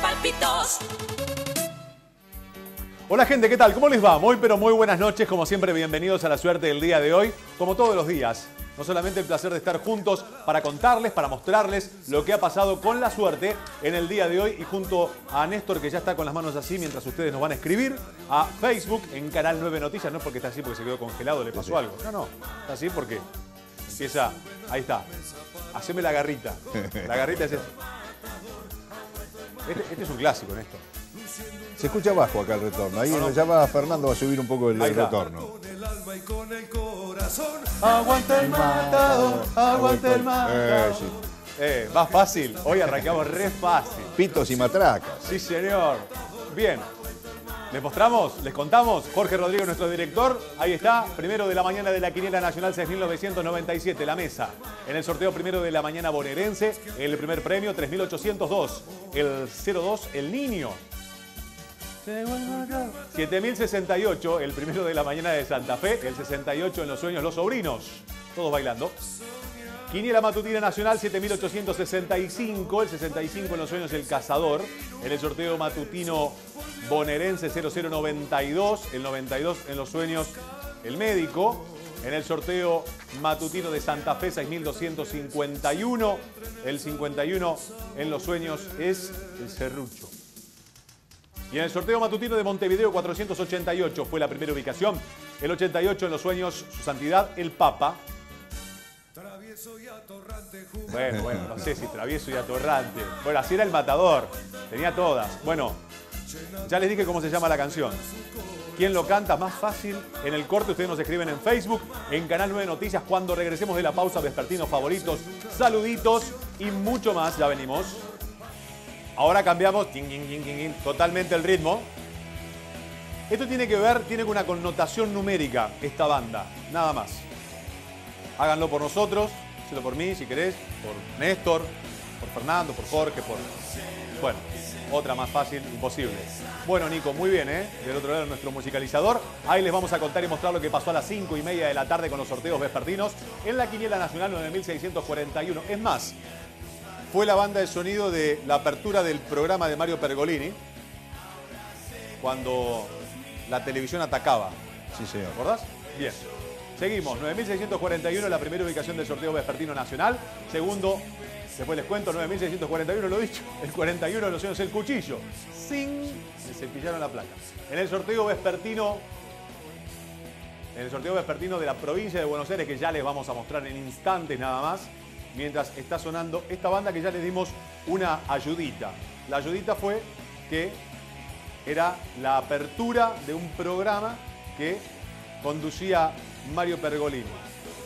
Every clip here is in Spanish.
palpitos. Hola gente, ¿qué tal? ¿Cómo les va? Muy pero muy buenas noches, como siempre bienvenidos a la suerte del día de hoy, como todos los días. No solamente el placer de estar juntos para contarles, para mostrarles lo que ha pasado con la suerte en el día de hoy y junto a Néstor que ya está con las manos así mientras ustedes nos van a escribir a Facebook en Canal 9 Noticias, no porque está así porque se quedó congelado, le pasó algo. No, no, está así porque empieza, ahí está, haceme la garrita. La garrita es esta. Este, este es un clásico, Néstor. Se escucha bajo acá el retorno. Ahí No, no. nos llama Fernando, va a subir un poco el, Ahí el está. retorno. Aguanta el matador, aguanta el Eh, sí. Eh, más fácil. Hoy arrancamos re fácil. Pitos y matracas. Sí, señor. Bien. ¿Les mostramos? ¿Les contamos? Jorge Rodrigo, nuestro director. Ahí está. Primero de la mañana de la Quiniela Nacional 6.997, la mesa. En el sorteo primero de la mañana bonaerense, el primer premio 3.802. El 02, el niño. 7.068, el primero de la mañana de Santa Fe. El 68 en los sueños, los sobrinos. Todos bailando. Quiniela Matutina Nacional 7865, el 65 en los sueños El Cazador, en el sorteo matutino bonaerense 0092, el 92 en los sueños El Médico, en el sorteo matutino de Santa Fe 6251, el 51 en los sueños es El Serrucho. Y en el sorteo matutino de Montevideo 488 fue la primera ubicación, el 88 en los sueños Su Santidad El Papa, bueno, bueno, no sé si travieso y atorrante. Bueno, así era el matador. Tenía todas. Bueno, ya les dije cómo se llama la canción. ¿Quién lo canta? Más fácil. En el corte ustedes nos escriben en Facebook, en Canal 9 Noticias, cuando regresemos de la pausa, vespertinos favoritos, saluditos y mucho más. Ya venimos. Ahora cambiamos totalmente el ritmo. Esto tiene que ver, tiene una connotación numérica, esta banda. Nada más. Háganlo por nosotros, háganlo por mí si querés, por Néstor, por Fernando, por Jorge, por... Bueno, otra más fácil, imposible. Bueno, Nico, muy bien, ¿eh? Del otro lado nuestro musicalizador. Ahí les vamos a contar y mostrar lo que pasó a las 5 y media de la tarde con los sorteos vespertinos en la Quiniela Nacional 9641. Es más, fue la banda de sonido de la apertura del programa de Mario Pergolini cuando la televisión atacaba. Sí, señor. ¿Recordás? Bien. Seguimos, 9.641 la primera ubicación del sorteo vespertino nacional. Segundo, después les cuento, 9.641 lo dicho. El 41 de los años el cuchillo. Sin se cepillaron la placa. En el sorteo vespertino, en el sorteo vespertino de la provincia de Buenos Aires, que ya les vamos a mostrar en instantes nada más, mientras está sonando esta banda que ya les dimos una ayudita. La ayudita fue que era la apertura de un programa que conducía Mario Pergolini.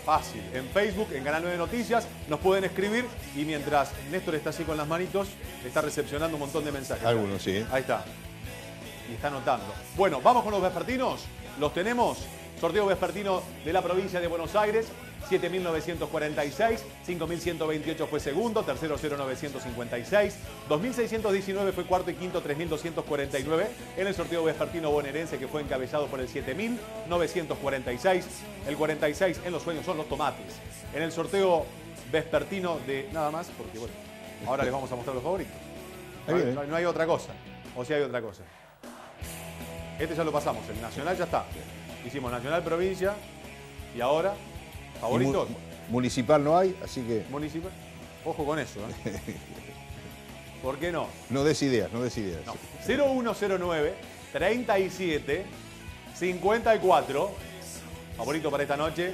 Fácil. En Facebook, en Canal 9 Noticias, nos pueden escribir y mientras Néstor está así con las manitos, está recepcionando un montón de mensajes. Algunos, sí. Ahí está. Y está anotando. Bueno, vamos con los vespertinos. Los tenemos. Sorteo vespertino de la provincia de Buenos Aires. 7.946, 5.128 fue segundo, tercero 0.956, 2.619 fue cuarto y quinto 3.249 en el sorteo vespertino bonaerense que fue encabezado por el 7.946, el 46 en los sueños son los tomates. En el sorteo vespertino de nada más, porque bueno, ahora les vamos a mostrar los favoritos. No hay, no hay- otra cosa, o si hay otra cosa. Este ya lo pasamos, el nacional ya está. Hicimos nacional, provincia y ahora favoritos. mu- municipal no hay, así que Municipal. Ojo con eso, ¿eh? ¿Por qué no? no des ideas, no des ideas. No. 0109 37 54. Favorito para esta noche.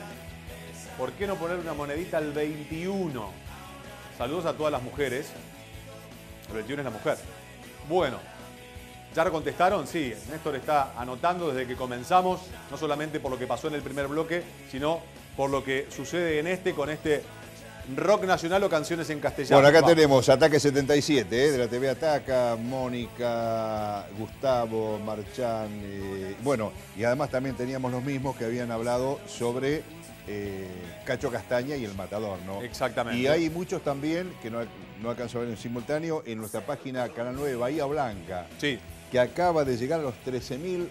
¿Por qué no poner una monedita al 21? Saludos a todas las mujeres. El 21 es la mujer. Bueno, ¿ya contestaron? Sí, Néstor está anotando desde que comenzamos, no solamente por lo que pasó en el primer bloque, sino por lo que sucede en este con este rock nacional o canciones en castellano. Bueno, acá Vamos. tenemos Ataque 77, ¿eh? de la TV Ataca, Mónica, Gustavo, Marchán. eh, bueno, y además también teníamos los mismos que habían hablado sobre eh, Cacho Castaña y El Matador, ¿no? Exactamente. Y hay muchos también que no, no alcanzo a ver en simultáneo en nuestra página Canal 9 Bahía Blanca, Sí, que acaba de llegar a los 13.000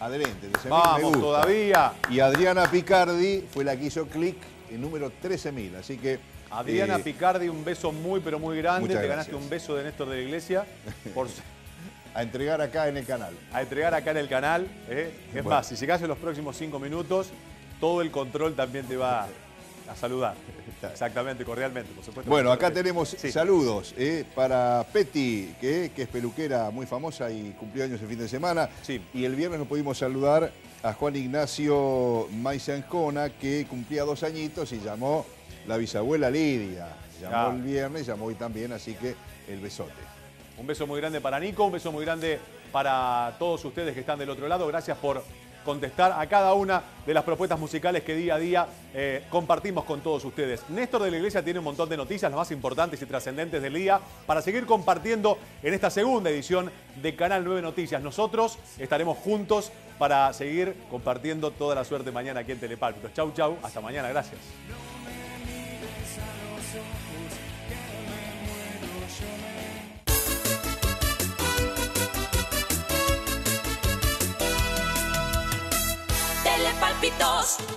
adherente. 13.000 me Vamos todavía. Y Adriana Picardi fue la que hizo clic en número 13.000. Así que. Adriana eh, Picardi, un beso muy, pero muy grande. Te ganaste gracias. un beso de Néstor de la Iglesia por, a entregar acá en el canal. a entregar acá en el canal. ¿eh? Es Bueno. más, si llegás en los próximos cinco minutos, todo el control también te va a saludar. Exactamente, cordialmente, por supuesto. Bueno, acá tenemos Sí. saludos eh, para Petty, que, que es peluquera muy famosa y cumplió años el fin de semana. Sí. Y el viernes nos pudimos saludar a Juan Ignacio Maizancona, que cumplía dos añitos y llamó la bisabuela Lidia. Llamó Ah. el viernes, llamó hoy también, así que el besote. Un beso muy grande para Nico, un beso muy grande para todos ustedes que están del otro lado. Gracias por contestar a cada una de las propuestas musicales que día a día eh, compartimos con todos ustedes. Néstor de la Iglesia tiene un montón de noticias, las más importantes y trascendentes del día, para seguir compartiendo en esta segunda edición de Canal 9 Noticias. Nosotros estaremos juntos para seguir compartiendo toda la suerte mañana aquí en Telepálpitos. Chau, chau, hasta mañana, gracias. Telepálpitos